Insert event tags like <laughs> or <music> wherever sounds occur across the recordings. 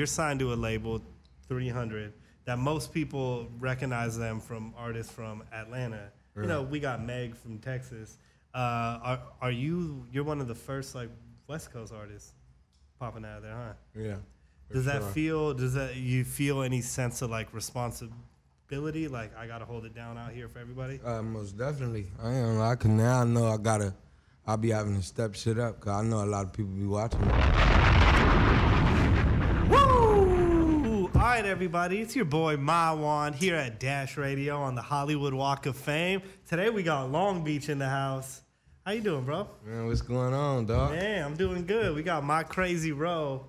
you're signed to a label, 300, that most people recognize them from artists from Atlanta. You know, we got Meg from Texas. Uh, are are you? You're one of the first like West Coast artists popping out of there, huh? Yeah. Does that sure. feel? Does that you feel any sense of like responsibility? Like I gotta hold it down out here for everybody. Uh, most definitely. I gonna lie, 'cause now I know I gotta, I'll be having to step shit up, cause I know a lot of people be watching me. Woo! All right, everybody, it's your boy Maiwand here at Dash Radio on the Hollywood Walk of Fame. Today we got Long Beach in the house. How you doing, bro? Man, what's going on, dog? Man, I'm doing good. We got MyCrazyRo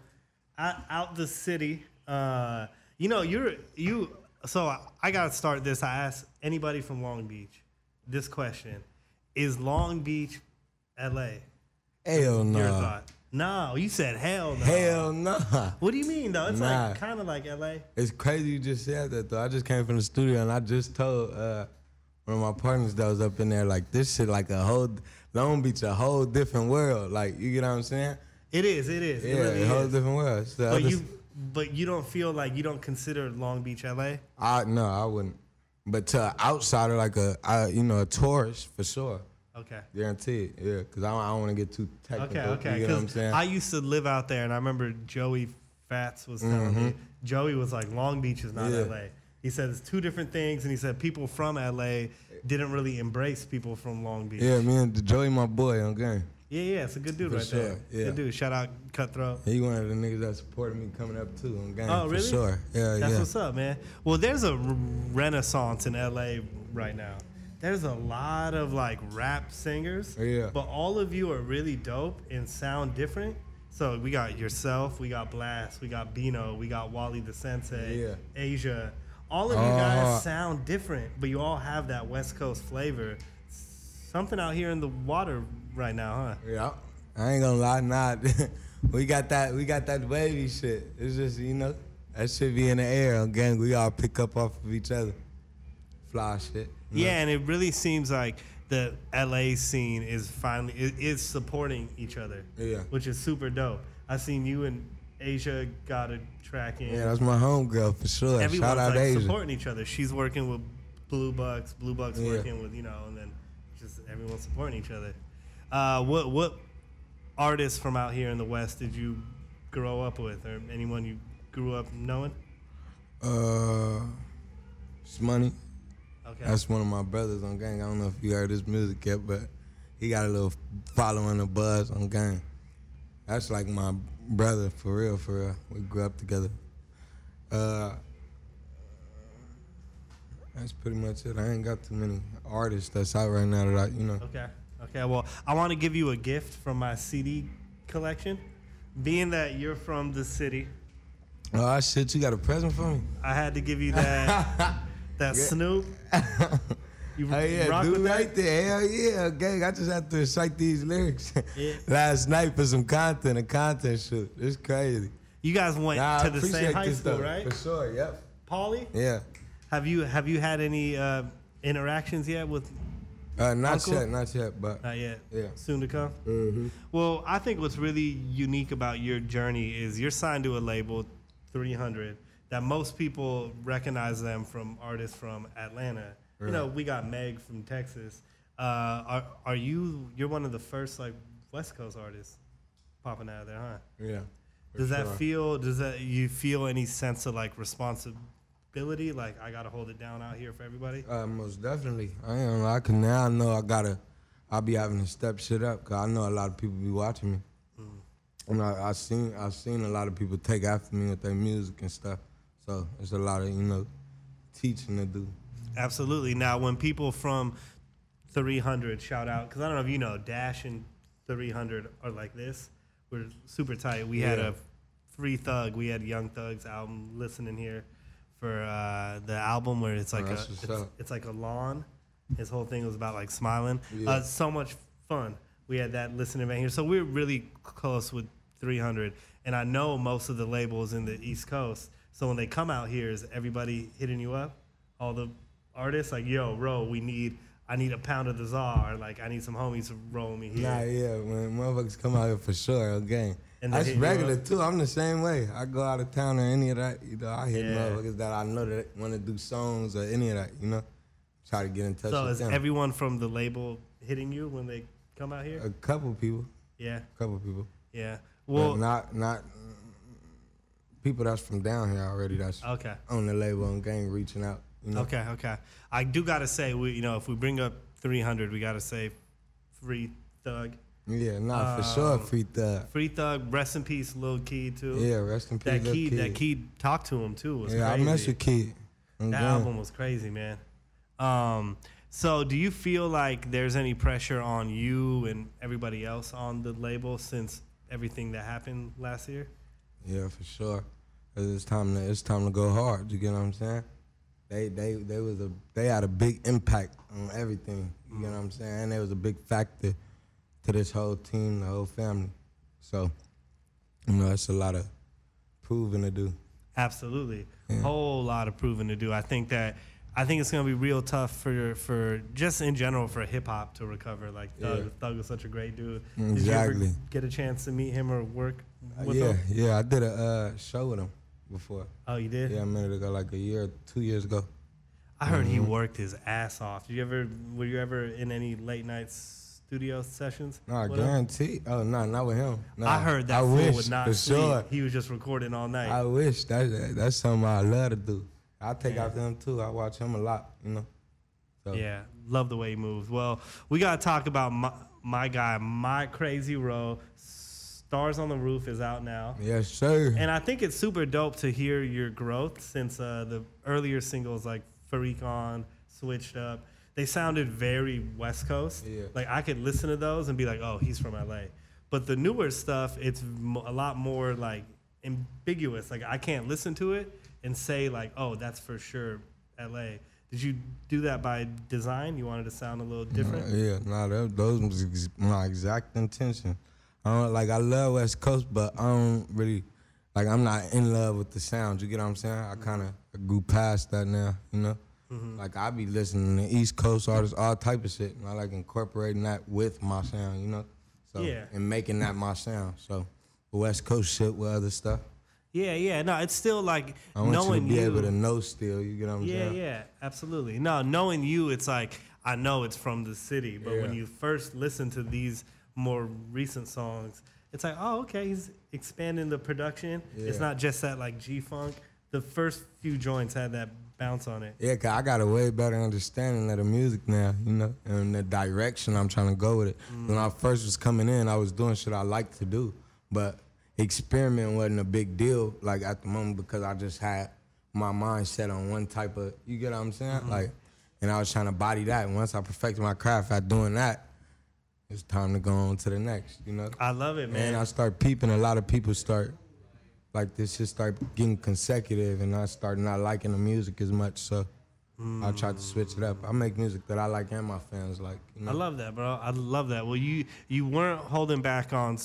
out, out the city. Uh, you know, you're you. So I, I gotta start this. I ask anybody from Long Beach this question: Is Long Beach, L.A. Hell no. Your thought? No, you said hell no. Hell nah. What do you mean though? It's Nah. like kind of like L.A. It's crazy you just said that though. I just came from the studio and I just told uh, one of my partners that was up in there like this shit like a whole Long Beach a whole different world. Like you get what I'm saying? It is. It is. Yeah, it really a whole is. different world. The But you, but you don't feel like you don't consider Long Beach L.A. I no, I wouldn't. But to an outsider like a I, you know a tourist for sure, Okay. guaranteed. Yeah, because I don't, I don't want to get too technical. Okay, okay. You get what I'm saying? I used to live out there, and I remember Joey Fatts was telling me. Joey was like, "Long Beach is not Mm-hmm. Yeah. LA." He said it's two different things, and he said people from LA didn't really embrace people from Long Beach. yeah, man, Joey, my boy, on game. yeah, yeah. It's a good dude For right there. sure, yeah. Good dude. Shout out Cutthroat. He one of the niggas that supported me coming up too on game. Oh, really? For sure. Yeah, yeah. That's yeah. what's up, man. Well, there's a renaissance in LA right now. There's a lot of like rap singers, oh, Yeah. but all of you are really dope and sound different. So we got yourself, we got Blxst, we got Bino, we got Wallie the Sensei, Yeah. Asia. All of you Oh. guys sound different, but you all have that West Coast flavor. Something out here in the water right now, huh? Yeah. I ain't gonna lie, nah. <laughs> we got that we got that wavy shit. It's just, you know, that shit be in the air gang. We all pick up off of each other. Fly shit. know? Yeah, and it really seems like the LA scene is finally is, is supporting each other. Yeah. which is super dope. I seen you and Asia got a track in. Yeah, that's my homegirl for sure. Everyone's Shout out like Asia. supporting each other. She's working with Blue Bucks. Blue Bucks Yeah. working with you know, and then just everyone supporting each other. Uh, what what artists from out here in the West did you grow up with, or anyone you grew up knowing? Uh, it's money. Okay. That's one of my brothers on gang. I don't know if you heard his music yet, but he got a little following the buzz on gang. That's like my brother for real, for real. We grew up together. Uh, that's pretty much it. I ain't got too many artists that's out right now that I, you know. Okay. Okay. Well, I want to give you a gift from my CD collection. Being that you're from the city, Oh shit, you got a present for me? I had to give you that <laughs> that Snoop. <laughs> You yeah, rock dude, right there. Hell yeah, gang. I just have to recite these lyrics <laughs> Yeah. last night for some content, a content shoot. It's crazy. You guys went Nah, I to the same high school, though, right? For sure. Yep. Poly, Yeah. have you have you had any uh, interactions yet with? Uh, not Uncle? yet, not yet, but Not yet. Yeah. Soon to come. hmm Well, I think what's really unique about your journey is you're signed to a label, 300, that most people recognize them from artists from Atlanta. You know, we got Meg from Texas. Uh, are are you? You're one of the first like West Coast artists popping out of there, huh? yeah. Does that feel? Does that you feel any sense of like responsibility? Like I gotta hold it down out here for everybody. Uh, most definitely. I gonna lie, 'cause now I know I gotta. I'll be having to step shit up, cause I know a lot of people be watching me, and I, I seen I seen a lot of people take after me with their music and stuff. So it's a lot of you know teaching to do. Absolutely. Now, when people from 300 shout out, because I don't know if you know, Dash and 300 are like this. We're super tight. We had a Free Thug. We had Young Thug's album listening here for uh, the album where it's like Oh, a it's, it's like a lawn. His whole thing was about like smiling. Yeah. Uh, so much fun. We had that listening event here, so we're really close with 300. And I know most of the labels in the East Coast. So when they come out here, is everybody hitting you up? All the artists like, yo, Ro, we need. I need a pound of the czar. Like I need some homies to roll me here. Nah, yeah, when motherfuckers come out here for sure, okay. And That's regular too. I'm the same way. I go out of town or any of that, you know, I hit Yeah. motherfuckers that I know that want to do songs or any of that, you know. Try to get in touch So with is them. everyone from the label hitting you when they come out here? a couple people, Yeah, a couple people. yeah. Well, Well, not not people that's from down here already. That's okay. on the label and gang reaching out. You know? Okay, okay. I do gotta say, we you know, if we bring up 300, we gotta say, Free Thug, Yeah, nah, for sure. Um, Free thug. Free Thug, rest in peace, Lil Keed too. Yeah, rest in peace. that key, Kid. that key talked to him too. Was Yeah, crazy. I mess with Kid. I'm That album was crazy, man. Um, so do you feel like there's any pressure on you and everybody else on the label since everything that happened last year? Yeah, for sure. 'Cause It's time to it's time to go hard. You get what I'm saying? They they they was a they had a big impact on everything. You get what I'm saying? And they was a big factor to this whole team, the whole family. So, you know, it's a lot of proving to do. Absolutely, Yeah. whole lot of proving to do. I think that I think it's gonna be real tough for for just in general for hip hop to recover. Like Thug, Yeah. Thug was such a great dude. Exactly. Did you ever get a chance to meet him or work Uh, with yeah, him? yeah. I did a uh, show with him before. Oh, you did? Yeah, a minute ago, like a year, two years ago. I heard he Mhm. worked his ass off. Did you ever? Were you ever in any late night studio sessions? No, I guarantee. Oh no, not with him. No, I heard that I fool wish, would not for sleep. sure. He was just recording all night. I wish that that's something I love to do. I take Yeah. after him too. I watch him a lot, you know. So yeah, love the way he moves. Well, we gotta talk about my, my guy, MyCrazyRo. Stars on the Roof is out now. yes, sir. And I think it's super dope to hear your growth since uh, the earlier singles like Farik on, Switched Up, they sounded very West Coast. Yeah. Like I could listen to those and be like, oh, he's from LA. But the newer stuff, it's a lot more like ambiguous. Like I can't listen to it and say like, oh, that's for sure LA. Did you do that by design? You wanted to sound a little different? Yeah, nah, that, those was ex- my exact intention. I don't like I love West Coast, but I don't really like I'm not in love with the sound. You get what I'm saying? I kind of grew past that now. You know, Mm-hmm. like I be listening to East Coast artists, all type of shit, and I like incorporating that with my sound. You know, so Yeah. and making that my sound. So West Coast shit with other stuff. Yeah, yeah. No, it's still like I want knowing you to be able to know still. You get what I'm Yeah, saying? yeah, absolutely. No, knowing you, it's like I know it's from the city, but when you first listen to these more recent songs, it's like, oh, okay, he's expanding the production. It's not just that like G funk. The first few joints had that bounce on it. Yeah, cause I got a way better understanding of the music now, you know, and the direction I'm trying to go with it. Mm. When I first was coming in, I was doing shit I liked to do, but experimenting wasn't a big deal, like at the moment, because I just had my mind set on one type of, you get what I'm saying? Mm-hmm. Like, and I was trying to body that. And once I perfected my craft at doing that, it's time to go on to the next, you know? I love it, man. And I start peeping. A lot of people start like this shit start getting consecutive, and I start not liking the music as much. So I mm. tried to switch it up. I make music that I like and my fans like. You know? I love that, bro. I love that. Well, you you weren't holding back on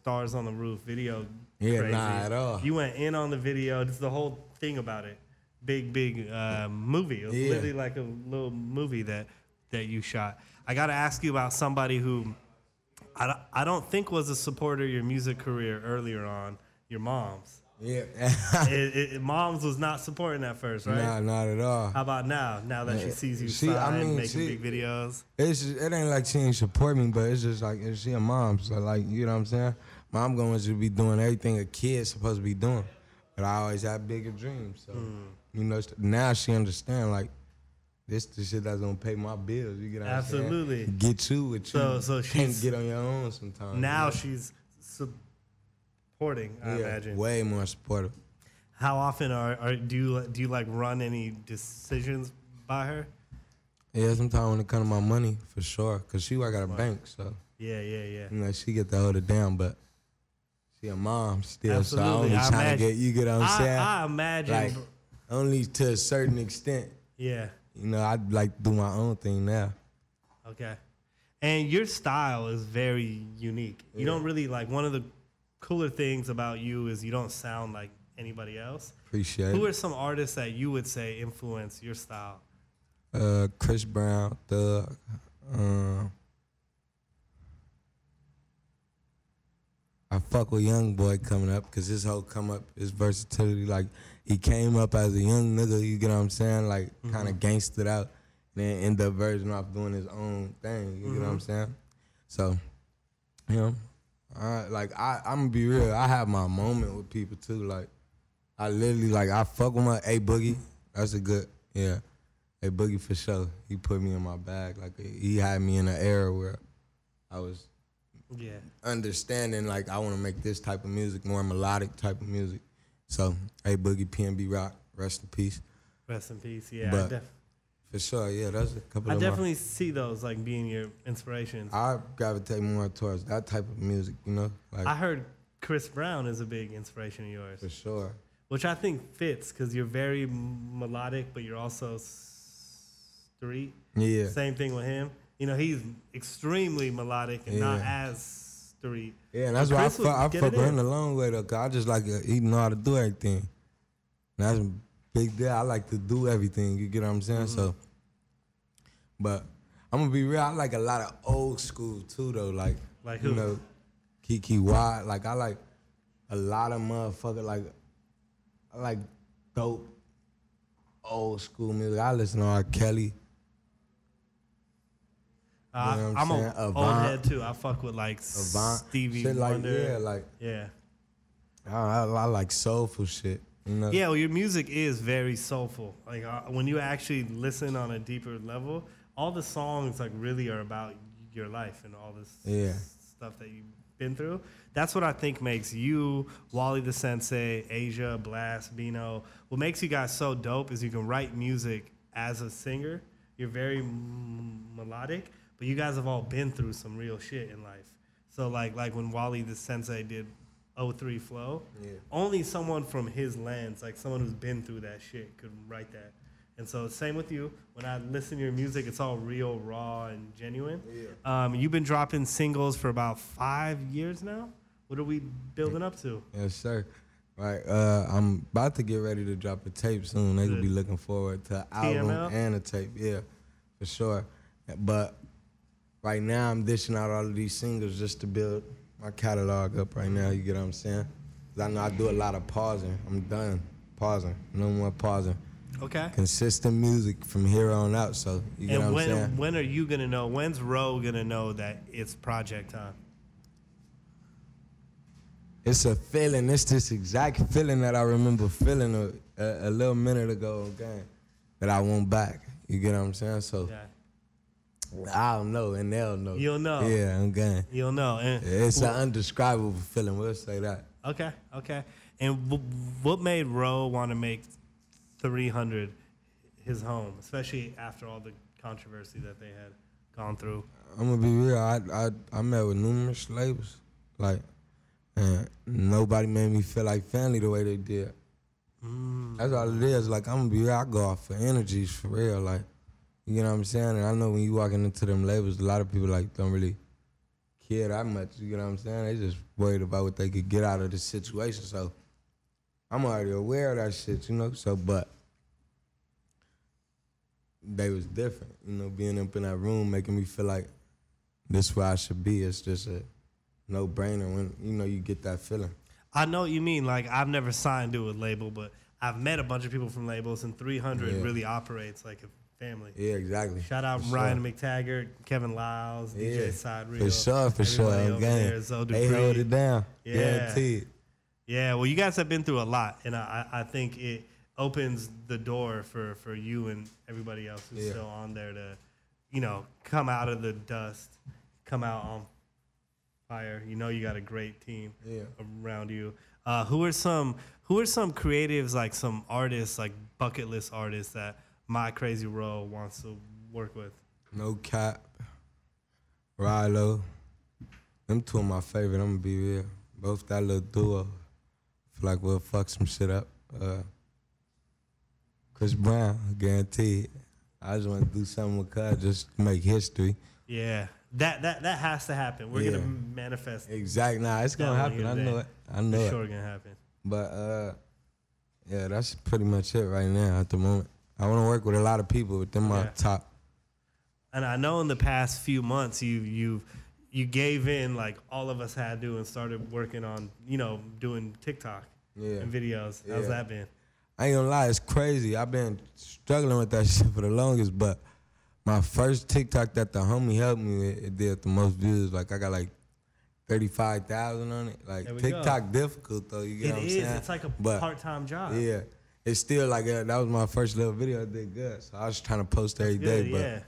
Stars on the Roof video. Yeah, crazy. nah, at all. You went in on the video. This is the whole thing about it. Big, big uh, movie. It was Yeah. literally like a little movie that that you shot. I got to ask you about somebody who I don't, I don't think was a supporter of your music career earlier on. Your mom's. Yeah. <laughs> <laughs> it, it, mom's was not supporting at first, right? Nah, not at all. How about now? Now that she sees you She- sign, I mean, making she- big videos. It's just, it ain't like she ain't support me, but it's just like it's she a mom, so like you know what I'm saying. Mom going to be doing everything a kid's supposed to be doing, but I always had bigger dreams. So Hmm. you know now she understand like this the shit that's gonna pay my bills. You get what I'm saying? Absolutely. Get you what you So- so can't get on your own sometimes. now you know? she's supporting. I Yeah, imagine. way more supportive. How often are, are do you do you like run any decisions by her? Yeah, sometimes when it comes to my money, for sure, cause she work at a bank, so Yeah, yeah, yeah. you know she get to hold it down, but she a mom still, so I Absolutely, only I trying to get you get what I'm I, saying. I imagine. like only to a certain extent. yeah. You know, I like do my own thing now. Okay. And your style is very unique. You Yeah. don't really like one of the cooler things about you is you don't sound like anybody else. Appreciate Who are some artists that you would say influence your style? uh, Chris Brown, Thug. Uh, I fuck with Young Boy coming up because his whole come up, is versatility. Like he came up as a young nigga, you get what I'm saying? Like Mm-hmm. kind of gangstered out, then end up version off doing his own thing. You get what I'm Mm-hmm. saying? So, you know, I, like I, I'm gonna be real. I have my moment with people too. Like I literally like I fuck with my A Boogie. That's a good yeah. A Boogie for sure. He put me in my bag. Like he had me in an era where I was Yeah. understanding like I want to make this type of music, more melodic type of music. So A Boogie, PNB Rock, rest in peace. Rest in peace. Yeah. But def- For sure, yeah, that's a couple I definitely see those like being your inspirations. I gravitate more towards that type of music, you know, like I heard Chris Brown is a big inspiration of yours, for sure. which I think fits because you're very melodic, but you're also street. Yeah, Same thing with him. You know, he's extremely melodic and not as street. yeah, and that's why I fuck, I fuck it with him a long way though, cause I just like he know how to do everything. And that's a big deal. I like to do everything. You get what I'm saying? So, Mm-hmm. but I'm gonna be real. I like a lot of old school too, though. Like, Like you who? know, Kiki Watt. Like I like a lot of motherfucker. Like I like dope old school music. I listen to R. Kelly. Uh, You know I'm I'm a old head too. I fuck with like Avant, Stevie shit like Wonder. yeah, like yeah. I, I, I like soulful shit. You know? Yeah, well, your music is very soulful. Like uh, when you actually listen on a deeper level, all the songs like really are about your life and all this Yeah. stuff that you've been through. That's what I think makes you, Wallie the Sensei, Asia, Blxst, Bino. What makes you guys so dope is you can write music as a singer. You're very m- melodic, but you guys have all been through some real shit in life. So like like when Wallie the Sensei did O3 Flow, Yeah. only someone from his lens, like someone who's been through that shit, could write that. And so, same with you. When I listen to your music, it's all real, raw, and genuine. Yeah. Um, you've been dropping singles for about five years now. What are we building up to? Yes, sir. Right. Uh, I'm about to get ready to drop a tape soon. They could Good. be looking forward to an album and a tape. Yeah, for sure. But right now, I'm dishing out all of these singles just to build my catalog up right now. You get what I'm saying? 'Cause I know I do a lot of pausing. I'm done pausing. No more pausing. Okay. Consistent music from here on out. So you get And what I'm when saying? when are you gonna know? When's Ro gonna know that it's project time? It's a feeling. It's this exact feeling that I remember feeling a, a, a little minute ago, okay, that I want back. You get what I'm saying? So Yeah. I don't know, and they'll know. You'll know. Yeah, I'm going. You'll know. And It's an undescribable feeling. We'll say that. Okay, okay. And w- what made Ro want to make 300 his home, especially after all the controversy that they had gone through? I'm gonna be real. I I I met with numerous labels, like, and nobody made me feel like family the way they did. Mm. That's all it is. Like I'm gonna be real. I go off for energies for real. Like, you know what I'm saying? And I know when you walking into them labels, a lot of people like don't really care that much. You know what I'm saying? They just worried about what they could get out of the situation. So I'm already aware of that shit. You know. So, but they was different. You know, being up in that room, making me feel like this where I should be. It's just a no brainer when you know you get that feeling. I know what you mean. Like I've never signed to a label, but I've met a bunch of people from labels, and 300 Yeah. really operates like a family. Yeah, exactly. Shout out For Ryan sure. McTaggart, Kevin Liles, DJ Side Real. For sure, for sure. over there, They hold it down. Yeah. Guaranteed. Yeah, well, you guys have been through a lot, and I, I I think it opens the door for, for you and everybody else who's Yeah. still on there to, you know, come out of the dust, come out on fire. You know, you got a great team Yeah. around you. Uh, who are some Who are some creatives, like some artists, like bucket list artists that MyCrazyRo wants to work with? No cap. Rylo. Them two are my favorite. I'm gonna be real. Both that little duo. Feel like we'll fuck some shit up. Uh, Chris Brown, guaranteed. I just want to do something with Cuz just to make history. Yeah, that that that has to happen. We're Yeah. gonna manifest. Exactly. Nah, it's gonna happen. I know it. I know For it. sure, gonna happen. But uh, yeah, that's pretty much it right now at the moment. I want to work with a lot of people, but them my Yeah. top. And I know in the past few months you you you gave in like all of us had to and started working on you know doing TikTok Yeah. and videos. How's Yeah. that been? I ain't gonna lie, it's crazy. I've been struggling with that <laughs> shit for the longest, but my first TikTok that the homie helped me with, it did the most views. Like I got like thirty five thousand on it. Like TikTok difficult though. You get It what I'm is. saying? It's like a But, part time job. Yeah, it's still like uh, that was my first little video. I did good, so I was trying to post every day. Good, but yeah.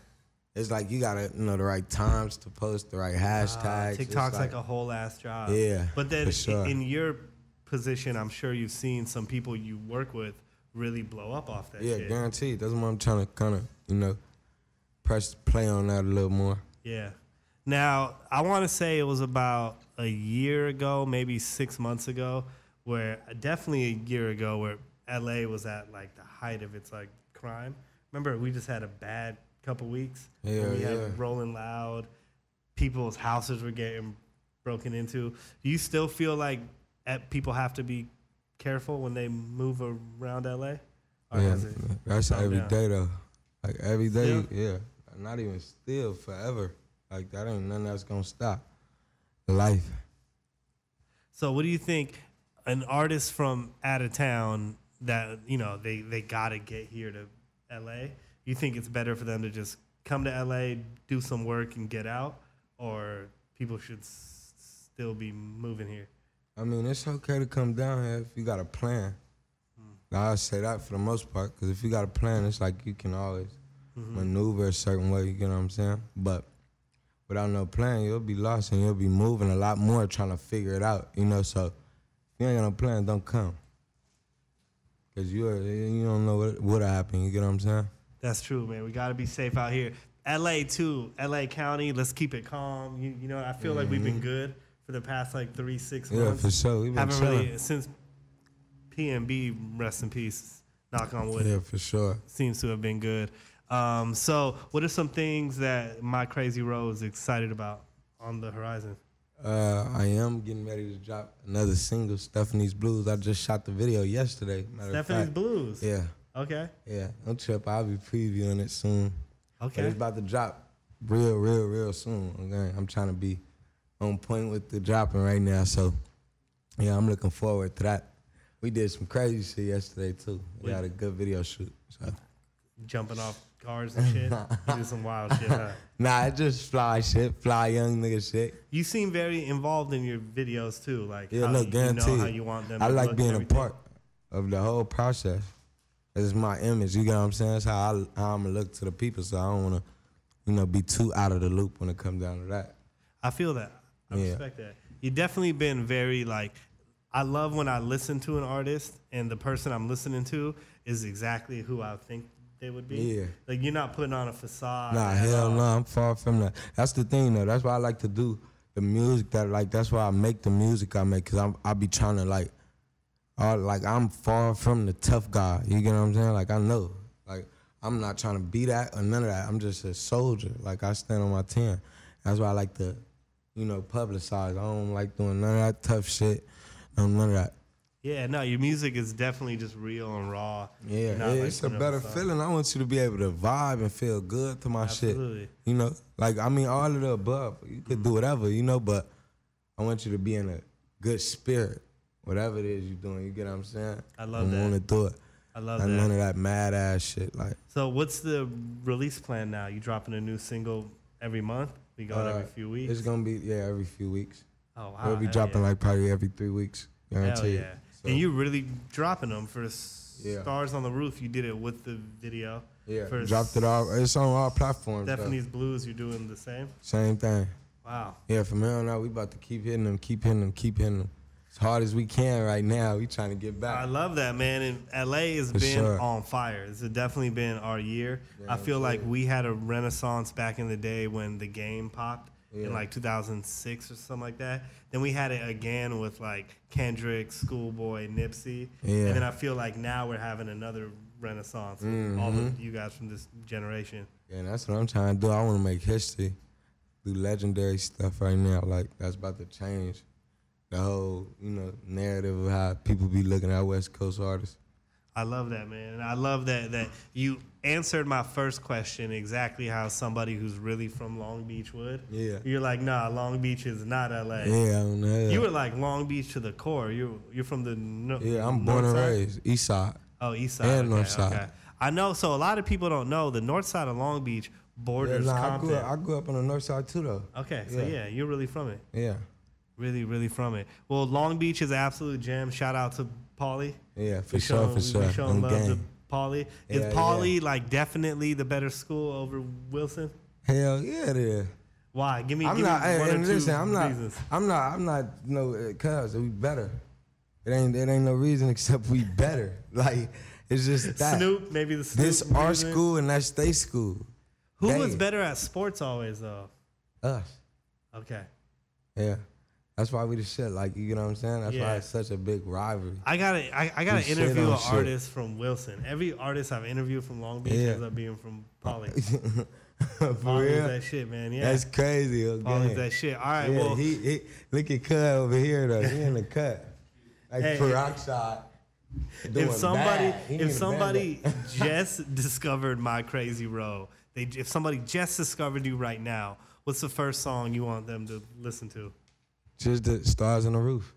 it's like you gotta you know the right times to post the right Uh, hashtags. It's TikTok's like, a whole ass job. Yeah, But then sure. in your position, I'm sure you've seen some people you work with really blow up off that yeah, shit. guaranteed. That's what I'm trying to kind of you know press play on that a little more. Yeah. Now, I want to say it was about a year ago, maybe six months ago, where definitely a year ago, where LA was at like the height of its like crime. Remember, we just had a bad couple weeks. Yeah, we yeah. had Rolling Loud. People's houses were getting broken into. Do you still feel like eh, people have to be careful when they move around LA? Or yeah, that's every down? day though. Like every day, yeah. Not even still, forever. Like that ain't nothing that's gonna stop. Life. So, what do you think? An artist from out of town that you know they they gotta get here to L.A. You think it's better for them to just come to L.A., do some work, and get out, or people should s- still be moving here? I mean, it's okay to come down here if you got a plan. Hmm. I say that for the most part, because if you got a plan, it's like you can always mm-hmm. maneuver a certain way. You get what I'm saying? But without no plan, you'll be lost and you'll be moving a lot more trying to figure it out. You know, so if you ain't got no plan, don't come. Cause you are, you don't know what what'll happen. You get what I'm saying? That's true, man. We gotta be safe out here. L.A. too. L.A. County. Let's keep it calm. You, you know, I feel like we've been good for the past like three six Mm-hmm. Yeah, for sure. We been Haven't chilling. really since PNB. Rest in peace. Knock on wood. Yeah, for sure. seems to have been good. Um, so, what are some things that MyCrazyRo's is excited about on the horizon? Uh, I am getting ready to drop another single, Stephanie's Blues. I just shot the video yesterday. Stephanie's. Blues. Yeah, Okay. yeah. Don't trip. I'll be previewing it soon. But Okay. it's about to drop real, real, real soon. Okay, I'm trying to be on point with the dropping right now. So, yeah, I'm looking forward to that. We did some crazy shit yesterday too. We had a good video shoot. So. Jumping off cars and shit. <laughs> you do some wild shit. Huh? <laughs> Nah, it just fly shit, fly young nigga shit. You seem very involved in your videos too. Like, Yeah, how no, you, you know how you want them. I like being a part of the whole process. It's my image. You get what I'm saying? That's how, I, how I'm gonna look to the people. So I don't wanna, you know, be too out of the loop when it comes down to that. I feel that. I Yeah. respect that. You've definitely been very like. I love when I listen to an artist and the person I'm listening to is exactly who I think they would be. Yeah. Like you're not putting on a facade. Nah, hell no, I'm far from that. That's the thing though. That's why I like to do the music that like. That's why I make the music I make. Cause I'm I be trying to like, all like I'm far from the tough guy. You get what I'm saying? Like I know, like I'm not trying to be that or none of that. I'm just a soldier. Like I stand on my ten. That's why I like to, you know, publicize. I don't like doing none of that tough shit. No, none of that. Yeah, no, your music is definitely just real and raw. Yeah, You're like, it's a better feeling. I want you to be able to vibe and feel good to my Absolutely. shit. You know, like I mean, all of the above. You could do whatever, you know, but I want you to be in a good spirit, whatever it is you're doing. You get what I'm saying? I love I that. want to do it. I love Like, that. None of that mad ass shit. Like So, what's the release plan now? You dropping a new single every month? We going uh, every few weeks. It's gonna be yeah every few weeks. oh wow, We'll be hell dropping yeah. like probably every three weeks. Hell Guaranteed. yeah. So, and you're really dropping them for Yeah. Stars on the Roof. You did it with the video. yeah for dropped it off. It's on all platforms. though. Stephanie's Blues. You're doing the same. Same thing. Wow. Yeah, from here on out, we about to keep hitting them, keep hitting them, keep hitting them. As hard as we can right now, we trying to get back. I love that, man. And LA has For been sure. on fire. It's definitely been our year. I feel like we had a renaissance back in the day when the game popped in like 2006 or something like that. Then we had it again with like Kendrick, Schoolboy, Nipsey. Yeah. And then I feel like now we're having another renaissance with all Mm-hmm. of you guys from this generation. Yeah, and that's what I'm trying to do. I want to make history, do legendary stuff right now. Like that's about to change the whole, you know, narrative of how people be looking at West Coast artists. I love that, man. And I love that that you answered my first question exactly how somebody who's really from Long Beach would. Yeah. You're like, nah, Long Beach is not LA. Yeah, I know. You were like Long Beach to the core. You you're from the no, yeah, I'm born and raised East Side. Oh, east side And okay, north side. Okay. I know. So a lot of people don't know the north side of Long Beach Yeah, borders nah, I grew up, I grew up on the north side too, though. okay, so Yeah. yeah, you're really from it. Yeah, Really, really from it. Well, Long Beach is an absolute gem. Shout out to Poly. yeah, for We sure, for we sure. showing love to game. Poly. Is Yeah, Poly like definitely the better school over Wilson? Hell yeah, it is. Why? Give me, I'm give not. me Hey, one or and two listen, I'm not. reasons. I'm not. I'm not. No, uh, cause we better. It ain't. It ain't no reason <laughs> except we better. Like it's just that. Snoop, maybe the Snoop. This our school and that's they school. Who They- was better at sports always though? Us. Okay. Yeah. That's why we the shit. Like you know what I'm saying. That's Yeah. why it's such a big rivalry. I gotta, I, I gotta interview on an shit. artist from Wilson. Every artist I've interviewed from Long Beach Yeah. ends up being from Poly. <laughs> For real. that shit, man. Yeah, That's crazy. Okay. That shit. All right, yeah, well, he, he look at Cut over here though. He in the cut. Like Hey. peroxide. if somebody, bad. He need if somebody <laughs> just discovered MyCrazyRo, they, if somebody just discovered you right now, what's the first song you want them to listen to? Just the stars on the roof.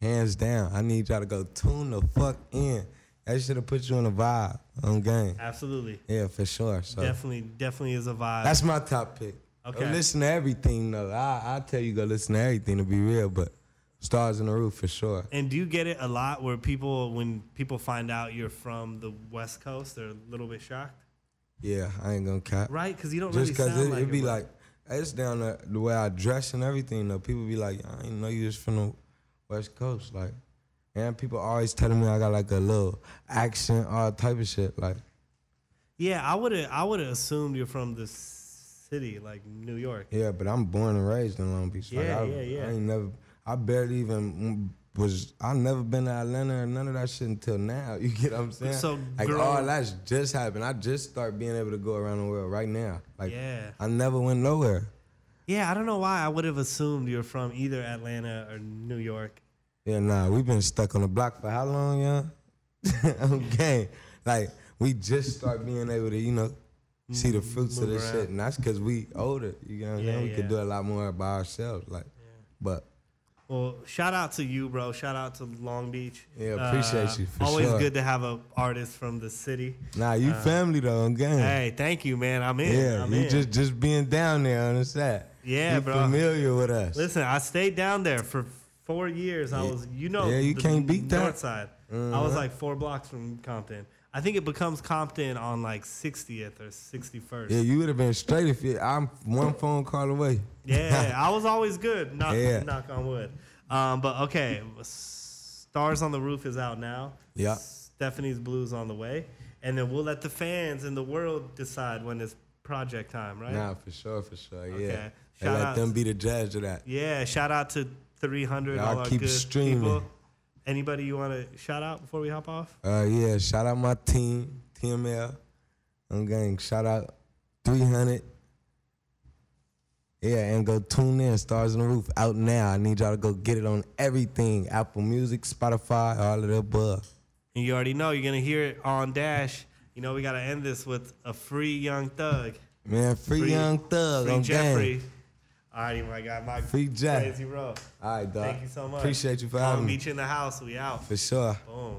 Hands down. I need y'all to go tune the fuck in. That should have put you in a vibe on game. Absolutely, Yeah, for sure. So definitely, definitely is a vibe. that's my top pick. Okay. Go listen to everything though. I I tell you go listen to everything to be real, but stars in the roof for sure. And do you get it a lot where people, when people find out you're from the West Coast, they're a little bit shocked, Yeah, I ain't gonna cap. right? Because you don't Just really cause sound it, like it be like it's down to the way I dress and everything though. People be like, I didn't know you was from the West Coast. Like and people always telling me I got like a little accent, all type of shit. Like Yeah, I would have. I would have assumed you're from the city, like New York. Yeah, but I'm born and raised in Long Beach. Like, Yeah, I, yeah, yeah. I ain't never. I barely even was. I never been to Atlanta or none of that shit until now. <laughs> You get what I'm saying? So, like girl- all that's just happened. I just start being able to go around the world right now. Like Yeah. I never went nowhere. Yeah, I don't know why I would have assumed you're from either Atlanta or New York. Yeah, nah, we've been stuck on the block for how long, yeah? <laughs> okay, like we just start being able to, you know, see the mm, fruits of this around. shit, and that's because we older. You know what I'm Yeah, saying? We yeah. could do a lot more by ourselves. Like, but Well, shout out to you, bro. Shout out to Long Beach. Uh, Yeah, appreciate you, for always sure. good to have an artist from the city. nah, you family though, game. Uh, Hey, thank you, man. I'm in. Yeah, I'm you in. just just being down there on the set. Yeah, you bro. familiar with us. Listen, I stayed down there for four years. I was, you know, Yeah, you can't beat that. North side. I was like four blocks from Compton. I think it becomes Compton on like 60th or 61st. Yeah, you would have been straight if you, I'm one phone call away. Yeah, I <laughs> was always good. Knock, Yeah. knock on wood. Um, but okay, Stars on the Roof is out now. Yeah. Stephanie's Blues on the way, and then we'll let the fans and the world decide when it's project time, right? Nah, for sure, for sure. Yeah. Okay. And let out- them be the judge of that. Yeah. Shout out to 300 Y'all all our keep good streaming. people. Anybody you want to shout out before we hop off? Uh, yeah, shout out my team, TML. I'm gang. Shout out 300. Yeah, and go tune in. Stars on the Roof out now. I need y'all to go get it on everything Apple Music, Spotify, all of the above. And you already know you're gonna hear it on Dash. You know we gotta end this with a free Young Thug, Man, free, Free- Young Thug free Jeffery. gang. Alrighty, my guy, my Free Jack. crazy row. All right, dog. Thank you so much. Appreciate you for Long having me. meet you in the house. We out. For sure. Boom.